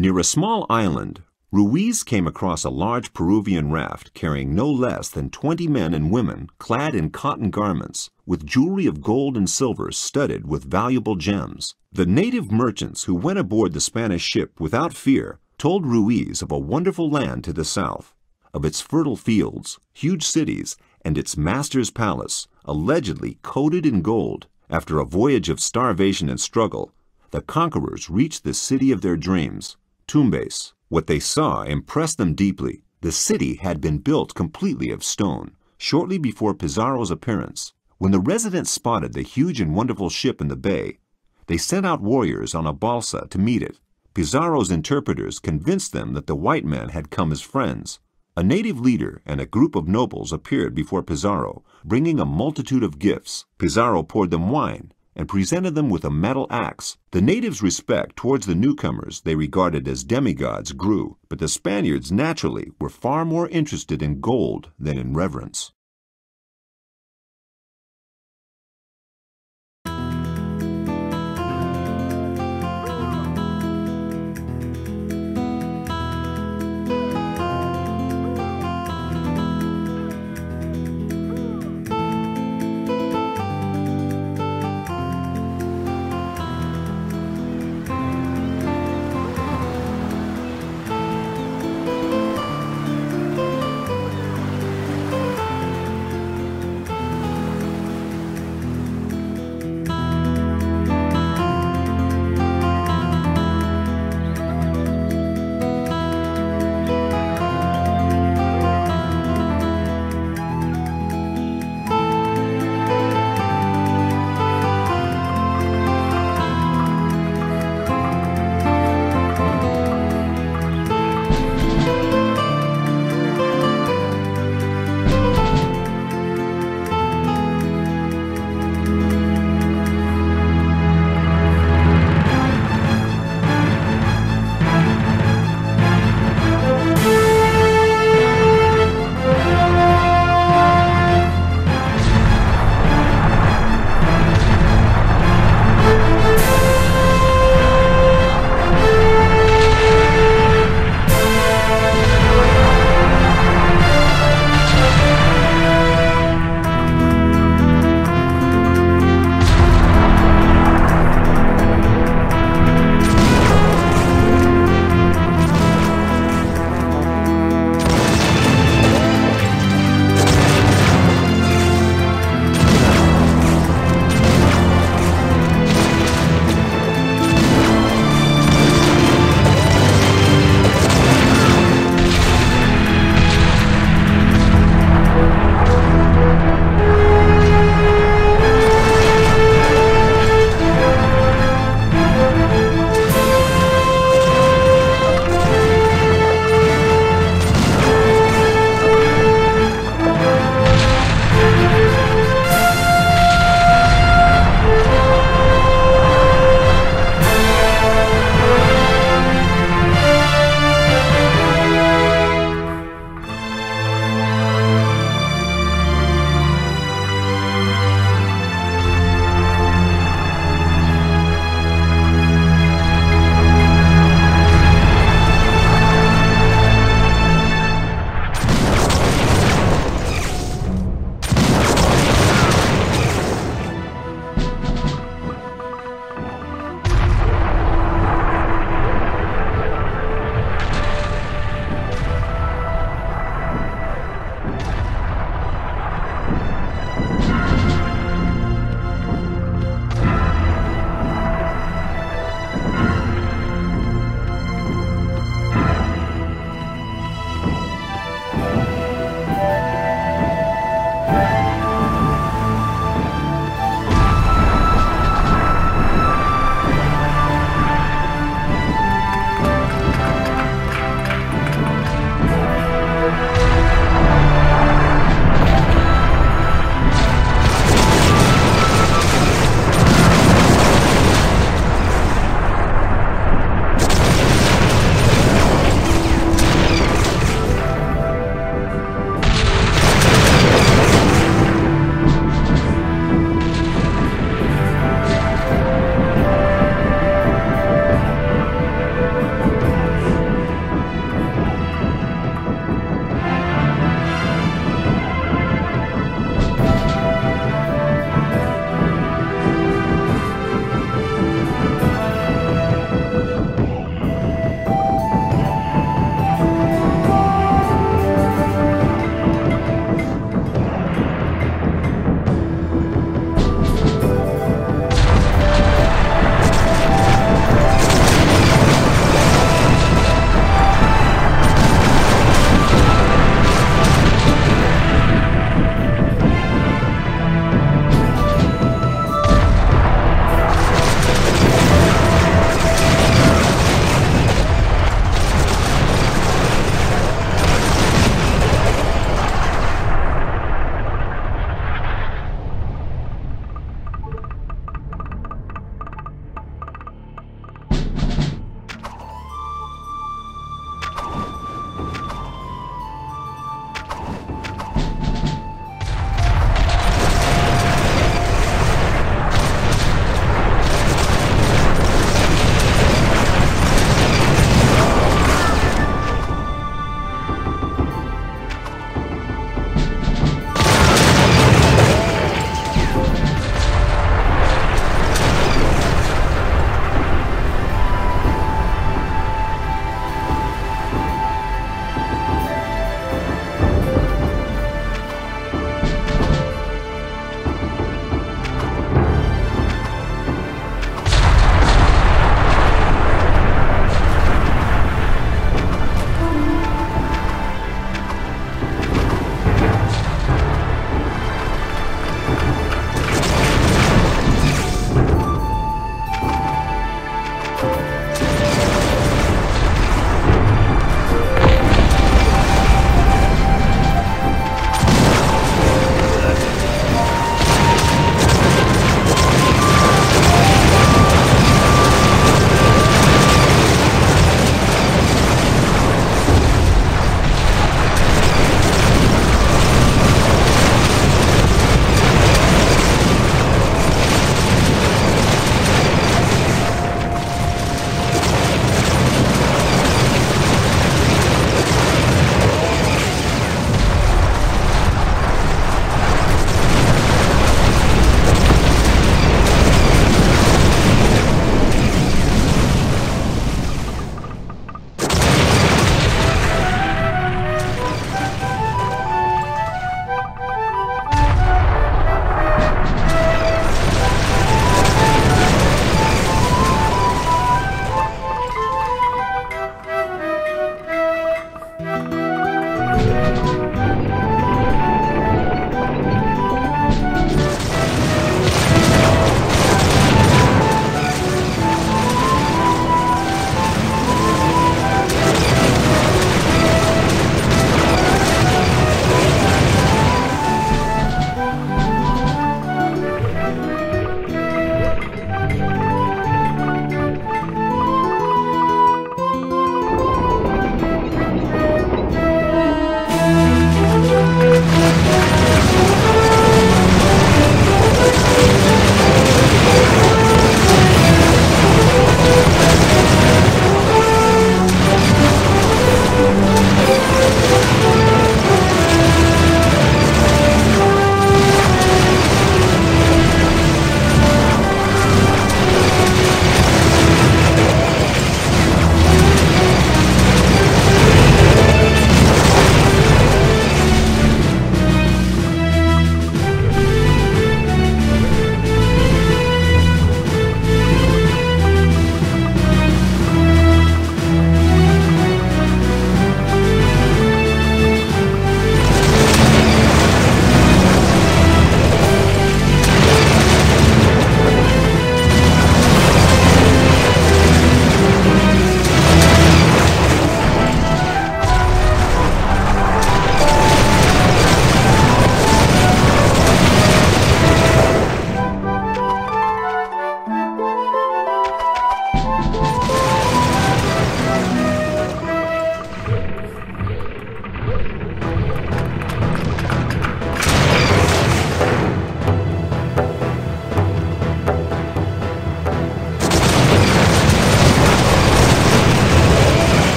Near a small island, Ruiz came across a large Peruvian raft carrying no less than 20 men and women clad in cotton garments, with jewelry of gold and silver studded with valuable gems. The native merchants who went aboard the Spanish ship without fear told Ruiz of a wonderful land to the south, of its fertile fields, huge cities, and its master's palace, allegedly coated in gold. After a voyage of starvation and struggle, the conquerors reached the city of their dreams, Tumbes. What they saw impressed them deeply. The city had been built completely of stone, shortly before Pizarro's appearance. When the residents spotted the huge and wonderful ship in the bay, they sent out warriors on a balsa to meet it. Pizarro's interpreters convinced them that the white men had come as friends. A native leader and a group of nobles appeared before Pizarro, bringing a multitude of gifts. Pizarro poured them wine and presented them with a metal axe. The natives' respect towards the newcomers they regarded as demigods grew, but the Spaniards naturally were far more interested in gold than in reverence.